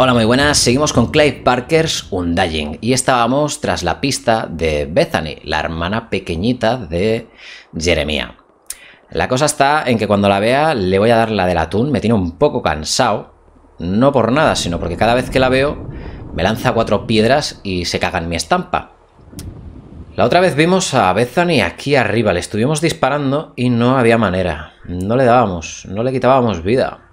Hola, muy buenas. Seguimos con Clive Parker's Undying y estábamos tras la pista de Bethany, la hermana pequeñita de Jeremia. La cosa está en que cuando la vea le voy a dar la del atún, me tiene un poco cansado, no por nada, sino porque cada vez que la veo me lanza cuatro piedras y se caga en mi estampa. La otra vez vimos a Bethany aquí arriba, le estuvimos disparando y no había manera. No le dábamos, no le quitábamos vida.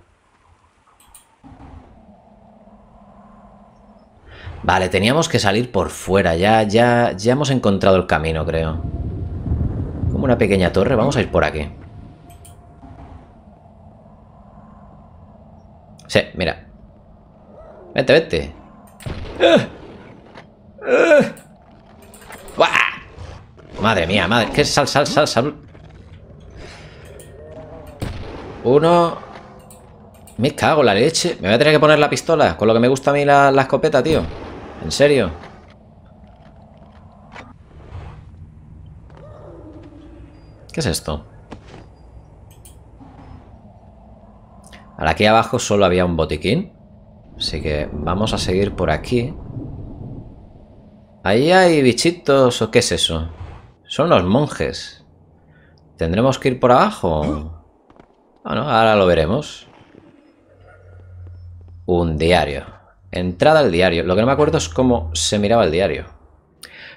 Vale, teníamos que salir por fuera. Ya, ya, ya hemos encontrado el camino, creo. Como una pequeña torre. Vamos a ir por aquí. Sí, mira. Vete, vete. Madre mía, madre. ¿Qué? Sal, sal, sal, sal. Uno. Me cago en la leche. Me voy a tener que poner la pistola. Con lo que me gusta a mí la escopeta, tío. ¿En serio? ¿Qué es esto? Ahora aquí abajo solo había un botiquín. Así que vamos a seguir por aquí. ¿Ahí hay bichitos o qué es eso? Son los monjes. ¿Tendremos que ir por abajo? Bueno, ahora lo veremos. Un diario. Entrada al diario. Lo que no me acuerdo es cómo se miraba el diario.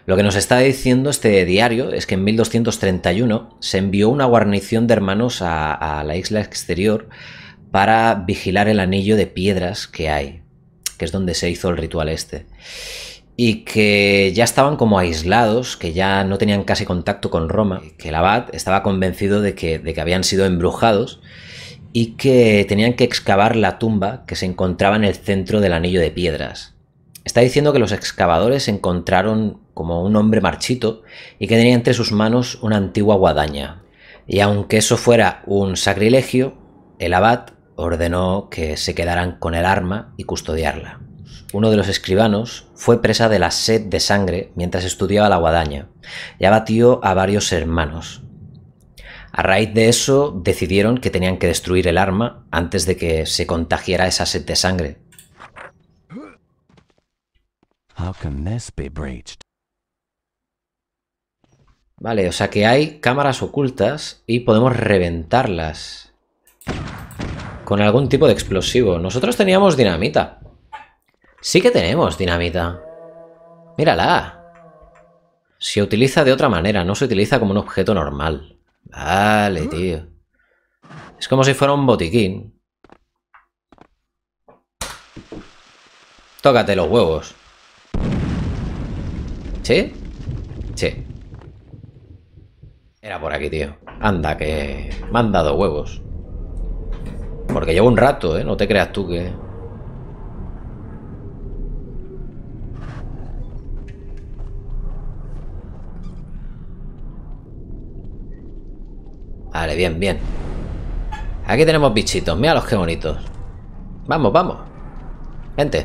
Lo que nos está diciendo este diario es que en 1231 se envió una guarnición de hermanos a, la isla exterior para vigilar el anillo de piedras que hay, que es donde se hizo el ritual este. Y que ya estaban como aislados, que ya no tenían casi contacto con Roma, que el abad estaba convencido de que, de que habían sido embrujados y que tenían que excavar la tumba que se encontraba en el centro del anillo de piedras. Está diciendo que los excavadores encontraron como un hombre marchito y que tenía entre sus manos una antigua guadaña. Y aunque eso fuera un sacrilegio, el abad ordenó que se quedaran con el arma y custodiarla. Uno de los escribanos fue presa de la sed de sangre mientras estudiaba la guadaña y abatió a varios hermanos, a raíz de eso decidieron que tenían que destruir el arma antes de que se contagiara esa sed de sangre. Vale, o sea que hay cámaras ocultas y podemos reventarlas. Con algún tipo de explosivo. Nosotros teníamos dinamita. Sí que tenemos dinamita. Mírala. Se utiliza de otra manera, no se utiliza como un objeto normal. Vale, tío. Es como si fuera un botiquín. Tócate los huevos. ¿Sí? Sí. Era por aquí, tío. Anda, que me han dado huevos. Porque llevo un rato, ¿eh? No te creas tú que... Vale, bien, bien. Aquí tenemos bichitos. Mira los que bonitos. Vamos, vamos. Gente.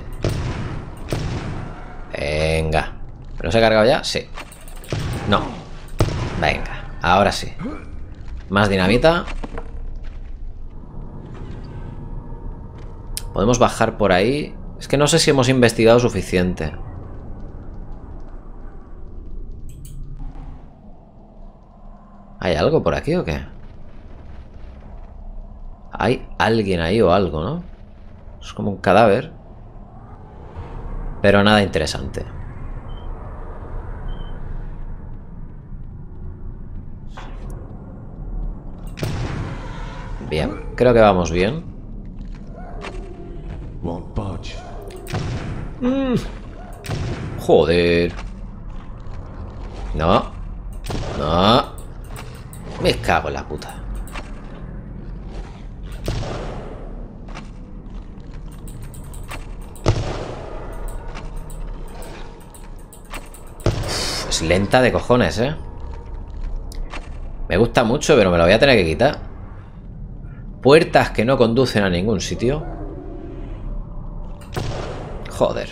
Venga. ¿Pero se ha cargado ya? Sí. No. Venga. Ahora sí. Más dinamita. Podemos bajar por ahí. Es que no sé si hemos investigado suficiente. ¿Hay algo por aquí o qué? Hay alguien ahí o algo, ¿no? Es como un cadáver. Pero nada interesante. Bien, creo que vamos bien. Mm. Joder. No. No. Me cago en la puta. Lenta de cojones, ¿eh? Me gusta mucho, pero me lo voy a tener que quitar. Puertas que no conducen a ningún sitio. Joder.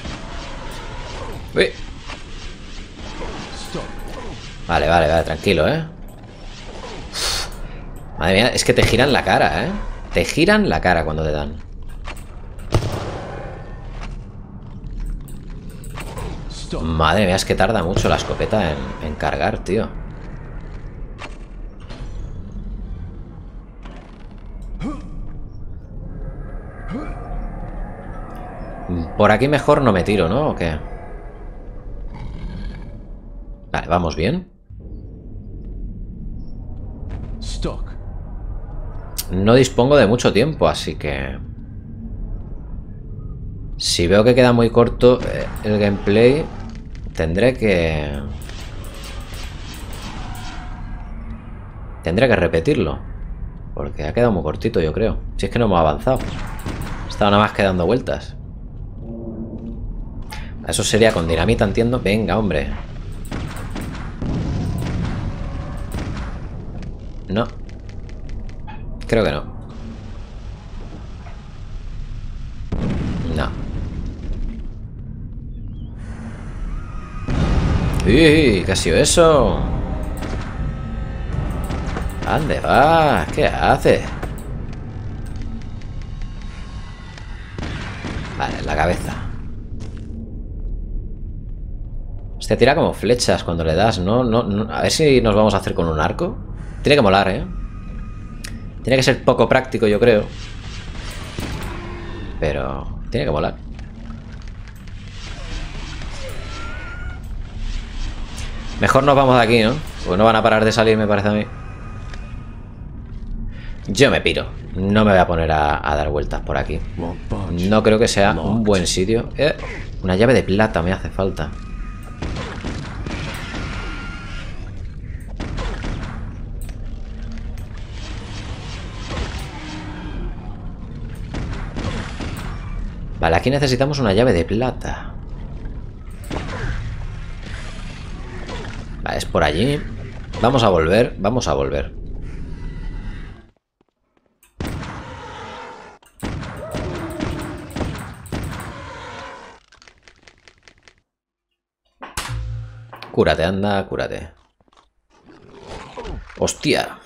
Vale, vale, vale, tranquilo, ¿eh? Madre mía, es que te giran la cara, ¿eh? Te giran la cara cuando te dan. Madre mía, es que tarda mucho la escopeta en, en cargar, tío. Por aquí mejor no me tiro, ¿no? ¿O qué? Vale, vamos bien. No dispongo de mucho tiempo, así que... Si veo que queda muy corto eh, el gameplay, tendré que... Tendré que repetirlo. Porque ha quedado muy cortito, yo creo. Si es que no hemos avanzado. Estaba nada más que dando vueltas. Eso sería con dinamita, entiendo. Venga, hombre. No. Creo que no. No. ¡Uy! ¿Qué ha sido eso? ¿Dónde vas? ¿Qué haces? Vale, la cabeza. Se tira como flechas cuando le das, ¿no? ¿no? A ver si nos vamos a hacer con un arco. Tiene que molar, ¿eh? Tiene que ser poco práctico, yo creo. Pero tiene que molar. Mejor nos vamos de aquí, ¿no? Porque no van a parar de salir, me parece a mí. Yo me piro. No me voy a poner a, dar vueltas por aquí. No creo que sea un buen sitio. Eh, una llave de plata me hace falta. Vale, aquí necesitamos una llave de plata. Por allí. Vamos a volver, vamos a volver. Cúrate, anda, cúrate. ¡Hostia!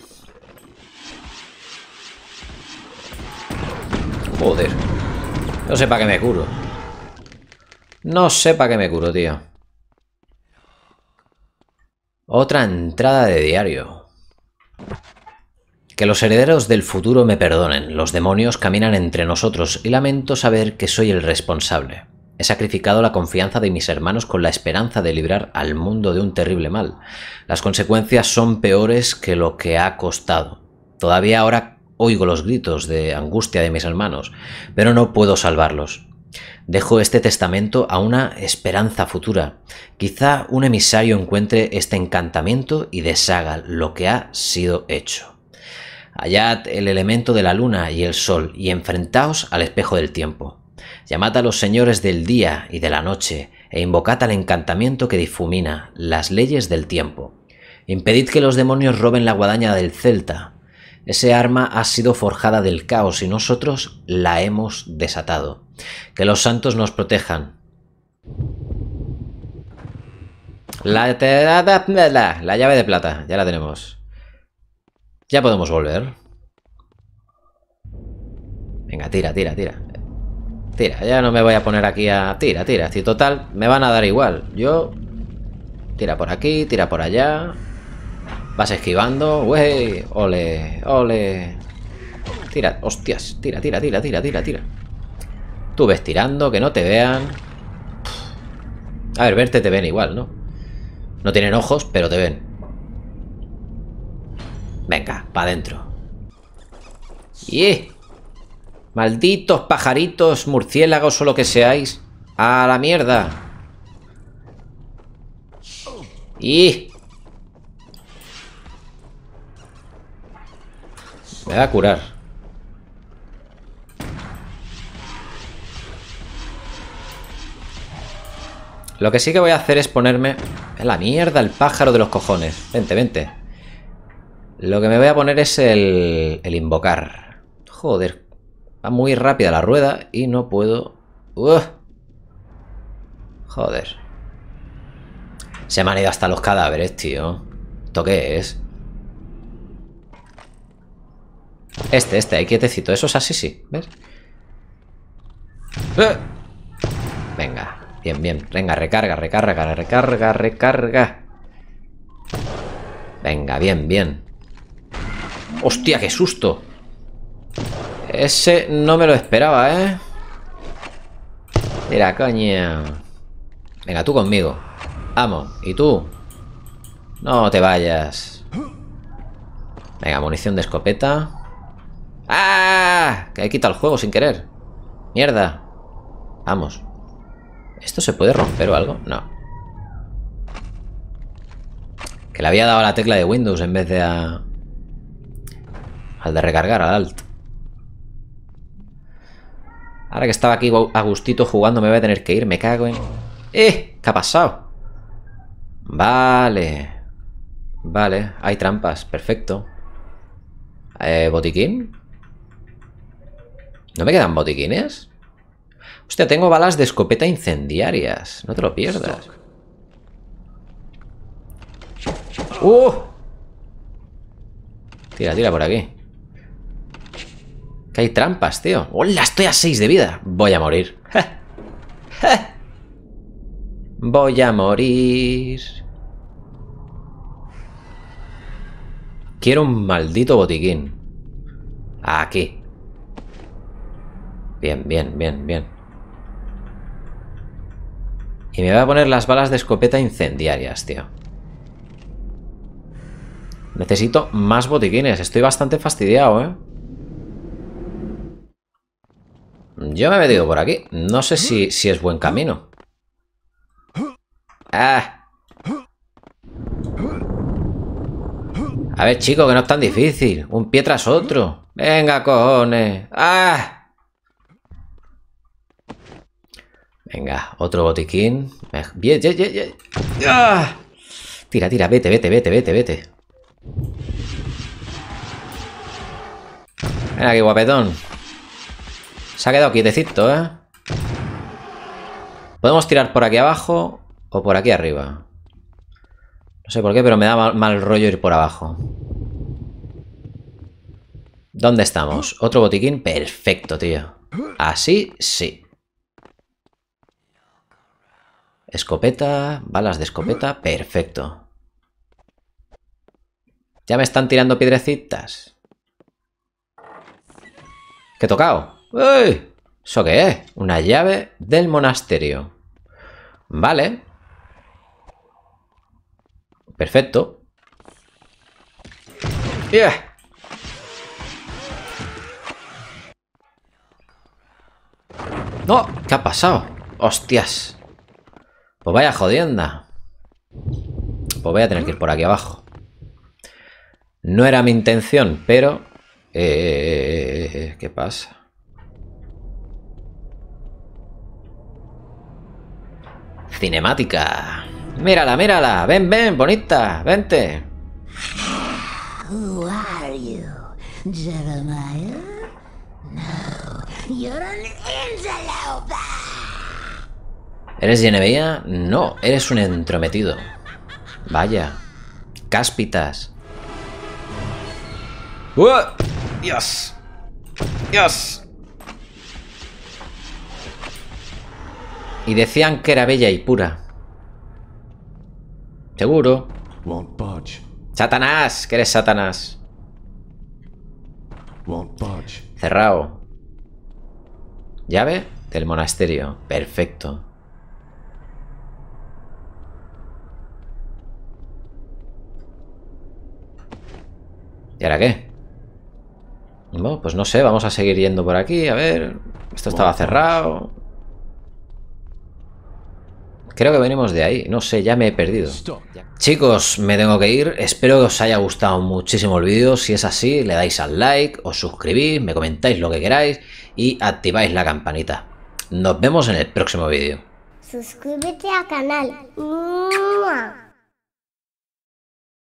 Joder. No sé para qué me curo. No sé para qué me curo, tío. Otra entrada de diario. Que los herederos del futuro me perdonen. Los demonios caminan entre nosotros y lamento saber que soy el responsable. He sacrificado la confianza de mis hermanos con la esperanza de librar al mundo de un terrible mal. Las consecuencias son peores que lo que ha costado. Todavía ahora Oigo los gritos de angustia de mis hermanos, pero no puedo salvarlos. Dejo este testamento a una esperanza futura. Quizá un emisario encuentre este encantamiento y deshaga lo que ha sido hecho. Hallad el elemento de la luna y el sol y enfrentaos al espejo del tiempo. Llamad a los señores del día y de la noche e invocad al encantamiento que difumina las leyes del tiempo. Impedid que los demonios roben la guadaña del celta, ese arma ha sido forjada del caos y nosotros la hemos desatado. Que los santos nos protejan. La, la, llave de plata, ya la tenemos. Ya podemos volver. Venga, tira, tira, tira. Tira, ya no me voy a poner aquí a... Tira, tira. Total, me van a dar igual. Yo... Tira por aquí, tira por allá. Vas esquivando. Wey, ole, ole. Tira, hostias. Tira, tira, tira, tira, tira, tira. Tú ves tirando, que no te vean. A ver, verte te ven igual, ¿no? No tienen ojos, pero te ven. Venga, para adentro. ¡Y! Malditos pajaritos, murciélagos o lo que seáis. ¡A la mierda! ¡Y! Me va a curar. Lo que sí que voy a hacer es ponerme... En la mierda, el pájaro de los cojones. Vente, vente. Lo que me voy a poner es el, el invocar. Joder. Va muy rápida la rueda y no puedo... Joder. Se me han ido hasta los cadáveres, tío. ¿Esto qué es? Este, este, ahí quietecito. Eso es así, sí. ¿Ves? Venga. Bien, bien. Venga, recarga, recarga, recarga, recarga. Venga, bien, bien. ¡Hostia, qué susto! Ese no me lo esperaba, ¿eh? Mira, coña. Venga, tú conmigo. Vamos. ¿Y tú? No te vayas. Venga, munición de escopeta. ¡Ah! Que he quitado el juego sin querer. Mierda. Vamos. ¿Esto se puede romper o algo? No. Que le había dado a la tecla de Windows en vez de a... Al de recargar, al Alt. Ahora que estaba aquí a gustito jugando me voy a tener que ir. Me cago en... ¡Eh! ¿Qué ha pasado? Vale. Vale, hay trampas. Perfecto. Eh, ¿Botiquín? ¿No me quedan botiquines? Hostia, tengo balas de escopeta incendiarias. No te lo pierdas. ¡Uh! Tira, tira por aquí. Que hay trampas, tío. ¡Hola! Estoy a 6 de vida. Voy a morir. Voy a morir. Quiero un maldito botiquín. Aquí. Bien, bien, bien, bien. Y me voy a poner las balas de escopeta incendiarias, tío. Necesito más botiquines. Estoy bastante fastidiado, ¿eh? Yo me he metido por aquí. No sé si, si es buen camino. ¡Ah! A ver, chico, que no es tan difícil. Un pie tras otro. Venga, cojones. ¡Ah! Venga, otro botiquín. Bien, bien, bien, ¡Ah! Tira, tira, vete, vete, vete, vete, vete. Venga aquí, guapetón. Se ha quedado quietecito, ¿eh? Podemos tirar por aquí abajo o por aquí arriba. No sé por qué, pero me da mal, rollo ir por abajo. ¿Dónde estamos? ¿Otro botiquín? Perfecto, tío. Así, sí. Escopeta, balas de escopeta, perfecto. Ya me están tirando piedrecitas. ¿Qué he tocado? ¡Uy! ¿Eso qué es? Una llave del monasterio. Vale. Perfecto. ¡No! ¿Qué ha pasado? ¡Hostias! Pues vaya jodienda. Pues voy a tener que ir por aquí abajo. No era mi intención, pero... Eh, ¿Qué pasa? Cinemática. Mírala, mírala. Ven, ven, bonita. Vente. Jeremiah? No, ¿Eres Genevieve? No, eres un entrometido. Vaya. Cáspitas. ¡Dios! ¡Dios! Y decían que era bella y pura. Seguro. Satanás, que eres Satanás. Cerrado. Llave del monasterio. Perfecto. ¿Y ahora qué? Bueno, pues no sé, vamos a seguir yendo por aquí, a ver. Esto estaba cerrado. Creo que venimos de ahí, no sé, ya me he perdido. Chicos, me tengo que ir. Espero que os haya gustado muchísimo el vídeo. Si es así, le dais al like, os suscribís, me comentáis lo que queráis y activáis la campanita. Nos vemos en el próximo vídeo. Suscríbete al canal.